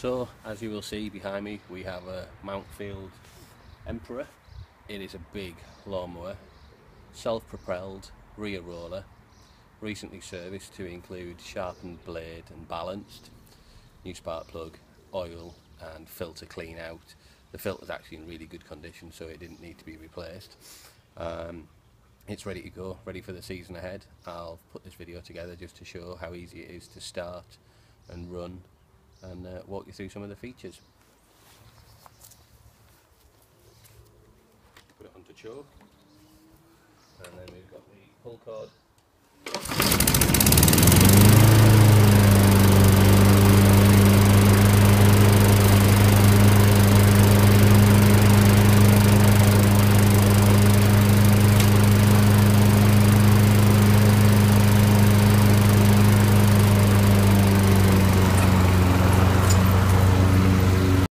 So, as you will see behind me, we have a Mountfield Emperor. It is a big lawnmower, self-propelled rear roller, recently serviced to include sharpened blade and balanced, new spark plug, oil and filter clean out. The filter is actually in really good condition so it didn't need to be replaced. Um, it's ready to go, ready for the season ahead. I'll put this video together just to show how easy it is to start and run and uh, walk you through some of the features. Put it onto choke and then we've got the pull cord